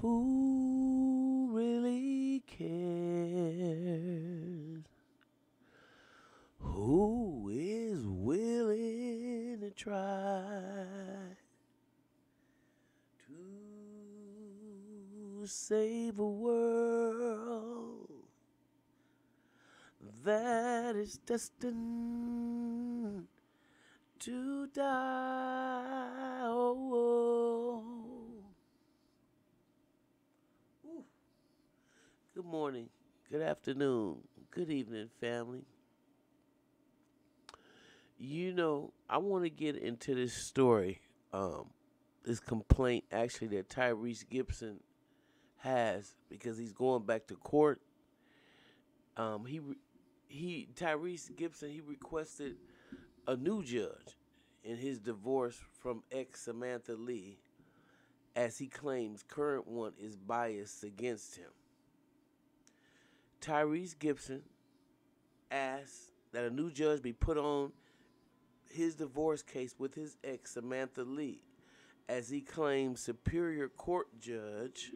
Who really cares? Who is willing to try to save a world that is destined to die? Oh, Ooh. Good morning, good afternoon, good evening, family. You know, I want to get into this story, um, this complaint actually that Tyrese Gibson has because he's going back to court. Um, he he Tyrese Gibson he requested a new judge in his divorce from ex Samantha Lee, as he claims current one is biased against him. Tyrese Gibson asked that a new judge be put on his divorce case with his ex Samantha Lee, as he claims Superior Court Judge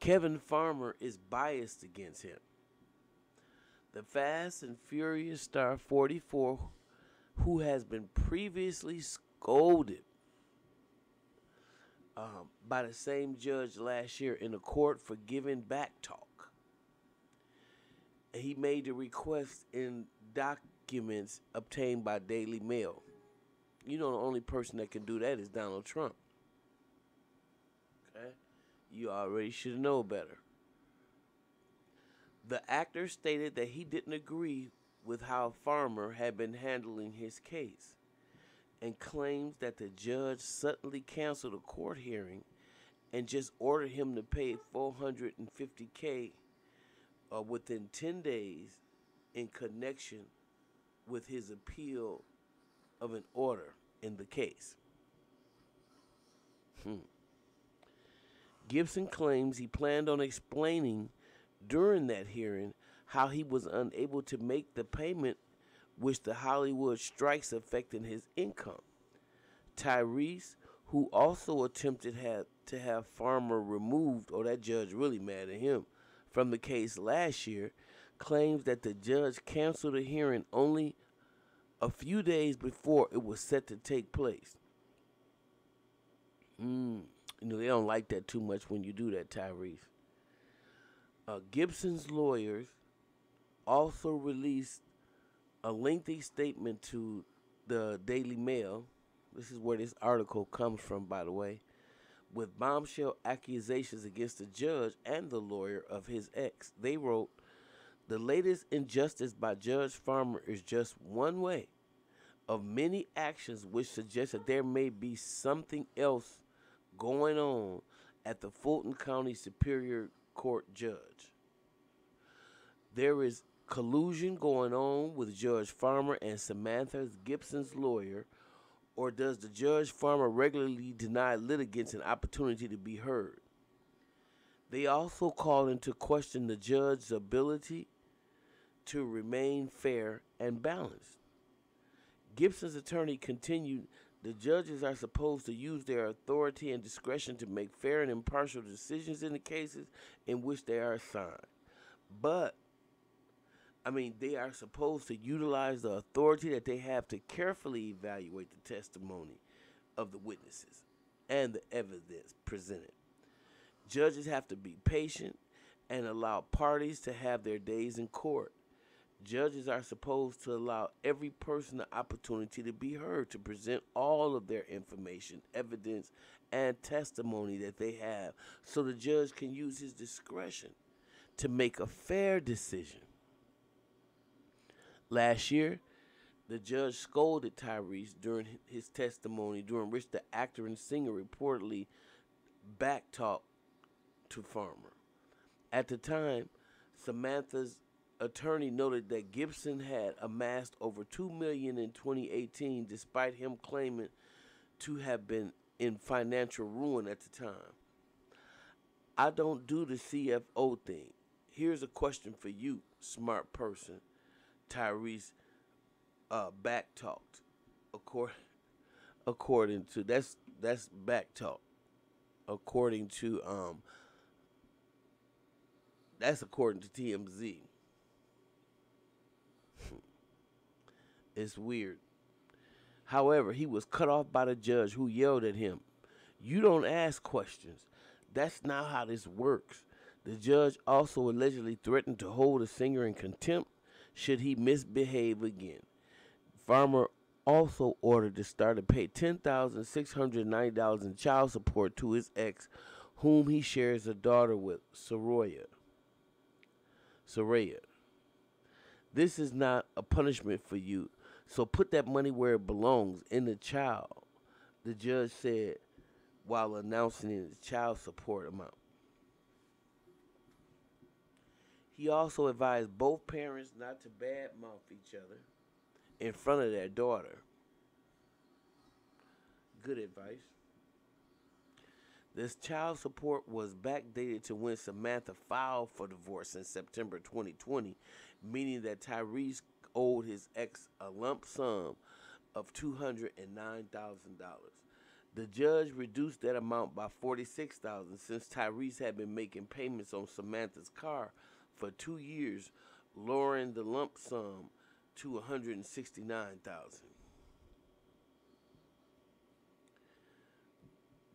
Kevin Farmer is biased against him. The Fast and Furious star 44, who has been previously scolded um, by the same judge last year in a court for giving back talk. He made the request in documents obtained by Daily Mail. You know, the only person that can do that is Donald Trump. Okay? You already should know better. The actor stated that he didn't agree with how Farmer had been handling his case and claims that the judge suddenly canceled a court hearing and just ordered him to pay 450k uh, within 10 days in connection with his appeal of an order in the case. Hmm. Gibson claims he planned on explaining during that hearing how he was unable to make the payment which the Hollywood strikes affecting his income. Tyrese, who also attempted have, to have Farmer removed, or that judge really mad at him, from the case last year, claims that the judge canceled the hearing only a few days before it was set to take place. Mm, you know, they don't like that too much when you do that, Tyrese. Uh, Gibson's lawyers also released a lengthy statement to the Daily Mail. This is where this article comes from, by the way, with bombshell accusations against the judge and the lawyer of his ex. They wrote, the latest injustice by Judge Farmer is just one way of many actions which suggest that there may be something else going on at the Fulton County Superior Court judge. There is collusion going on with Judge Farmer and Samantha Gibson's lawyer, or does the Judge Farmer regularly deny litigants an opportunity to be heard? They also call into question the judge's ability to remain fair and balanced. Gibson's attorney continued the judges are supposed to use their authority and discretion to make fair and impartial decisions in the cases in which they are assigned. But, I mean, they are supposed to utilize the authority that they have to carefully evaluate the testimony of the witnesses and the evidence presented. Judges have to be patient and allow parties to have their days in court. Judges are supposed to allow every person the opportunity to be heard, to present all of their information, evidence, and testimony that they have so the judge can use his discretion to make a fair decision. Last year, the judge scolded Tyrese during his testimony, during which the actor and singer reportedly backtalked to Farmer. At the time, Samantha's attorney noted that Gibson had amassed over 2 million in 2018 despite him claiming to have been in financial ruin at the time. I don't do the CFO thing. Here's a question for you, smart person. Tyrese uh, back talked. According, according to that's that's back talk. according to um. That's according to TMZ. it's weird. However, he was cut off by the judge who yelled at him, You don't ask questions. That's not how this works. The judge also allegedly threatened to hold the singer in contempt should he misbehave again. Farmer also ordered the star to pay $10,690 in child support to his ex, whom he shares a daughter with, Soraya. Soraya. This is not a punishment for you so put that money where it belongs in the child, the judge said while announcing his child support amount. He also advised both parents not to badmouth each other in front of their daughter. Good advice. This child support was backdated to when Samantha filed for divorce in September 2020, meaning that Tyrese owed his ex a lump sum of $209,000. The judge reduced that amount by 46,000 since Tyrese had been making payments on Samantha's car for 2 years, lowering the lump sum to 169,000.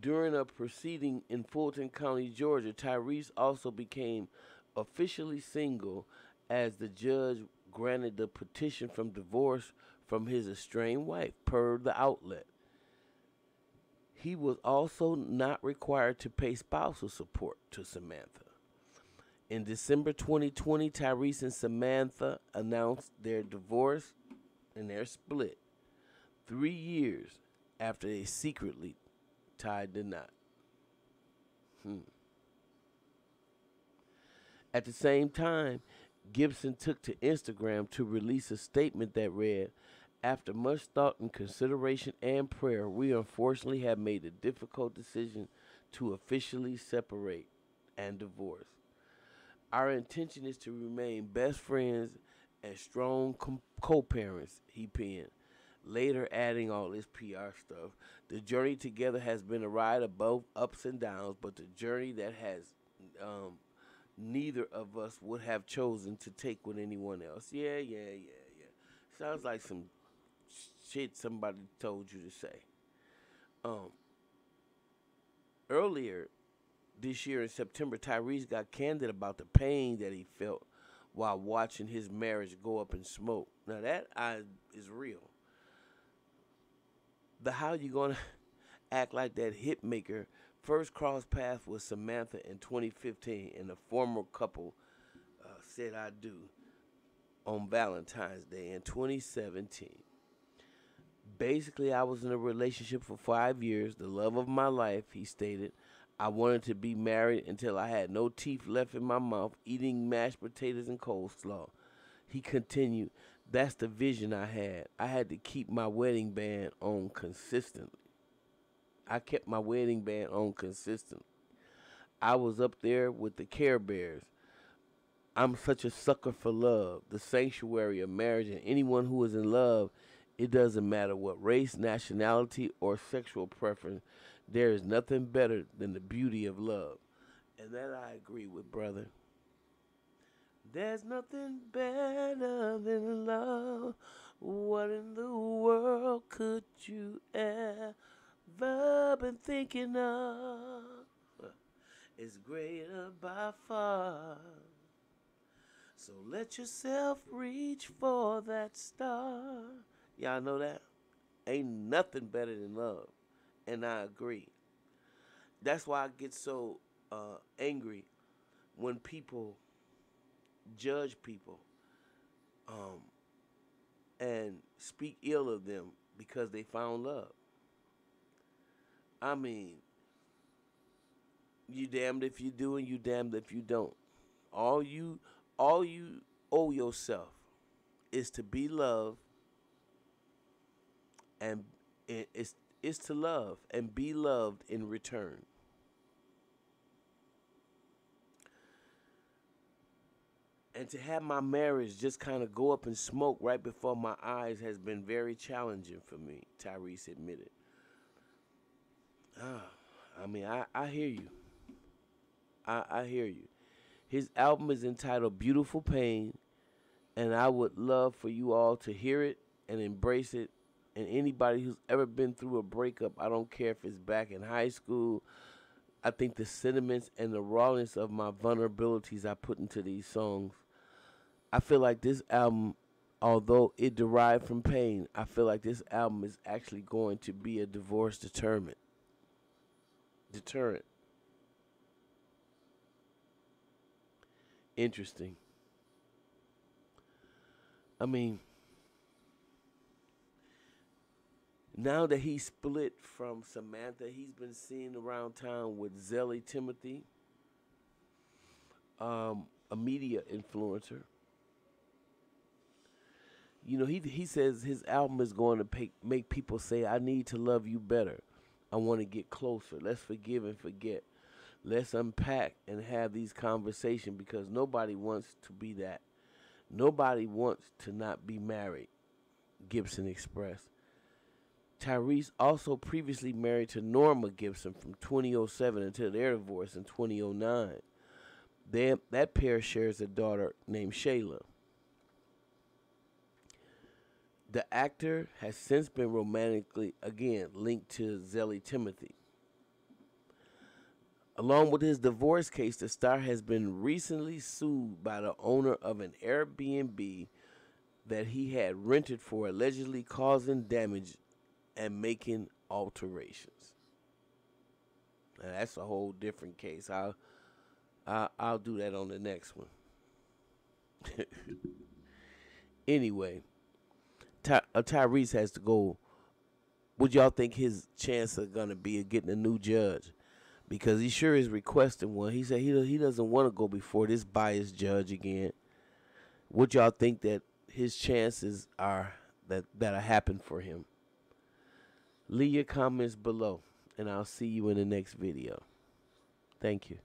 During a proceeding in Fulton County, Georgia, Tyrese also became officially single as the judge granted the petition from divorce from his estranged wife, per the outlet. He was also not required to pay spousal support to Samantha. In December 2020, Tyrese and Samantha announced their divorce and their split three years after they secretly tied the knot. Hmm. At the same time, Gibson took to Instagram to release a statement that read, After much thought and consideration and prayer, we unfortunately have made the difficult decision to officially separate and divorce. Our intention is to remain best friends and strong co parents, he penned. Later, adding all this PR stuff, the journey together has been a ride of both ups and downs, but the journey that has um, neither of us would have chosen to take with anyone else. Yeah, yeah, yeah, yeah. Sounds like some shit somebody told you to say. Um, earlier this year in September, Tyrese got candid about the pain that he felt while watching his marriage go up in smoke. Now that I, is real. The how you gonna act like that hit maker first crossed paths with Samantha in 2015, and the former couple uh, said I do on Valentine's Day in 2017. Basically, I was in a relationship for five years, the love of my life, he stated. I wanted to be married until I had no teeth left in my mouth, eating mashed potatoes and coleslaw. He continued, That's the vision I had. I had to keep my wedding band on consistently. I kept my wedding band on consistently. I was up there with the Care Bears. I'm such a sucker for love, the sanctuary of marriage, and anyone who is in love, it doesn't matter what race, nationality, or sexual preference, there is nothing better than the beauty of love. And that I agree with, brother. There's nothing better than love. What in the world could you ever? Been thinking of is greater by far. So let yourself reach for that star. Y'all know that? Ain't nothing better than love. And I agree. That's why I get so uh, angry when people judge people um, and speak ill of them because they found love. I mean, you damned if you do and you damned if you don't. All you all you owe yourself is to be loved and it's is to love and be loved in return. And to have my marriage just kind of go up in smoke right before my eyes has been very challenging for me, Tyrese admitted. Ah, I mean, I, I hear you. I, I hear you. His album is entitled Beautiful Pain, and I would love for you all to hear it and embrace it. And anybody who's ever been through a breakup, I don't care if it's back in high school, I think the sentiments and the rawness of my vulnerabilities I put into these songs. I feel like this album, although it derived from pain, I feel like this album is actually going to be a divorce deterrent. Deterrent. Interesting. I mean, now that he split from Samantha, he's been seen around town with Zelly Timothy, um, a media influencer. You know, he he says his album is going to make make people say, "I need to love you better. I want to get closer. Let's forgive and forget. Let's unpack and have these conversations because nobody wants to be that. Nobody wants to not be married." Gibson expressed. Tyrese also previously married to Norma Gibson from 2007 until their divorce in 2009. They, that pair shares a daughter named Shayla. The actor has since been romantically, again, linked to Zelly Timothy. Along with his divorce case, the star has been recently sued by the owner of an Airbnb that he had rented for allegedly causing damage and making alterations. Now, that's a whole different case. I'll, I'll, do that on the next one. anyway, Ty, uh, Tyrese has to go. Would y'all think his chances are gonna be of getting a new judge? Because he sure is requesting one. He said he he doesn't want to go before this biased judge again. Would y'all think that his chances are that that'll happen for him? Leave your comments below, and I'll see you in the next video. Thank you.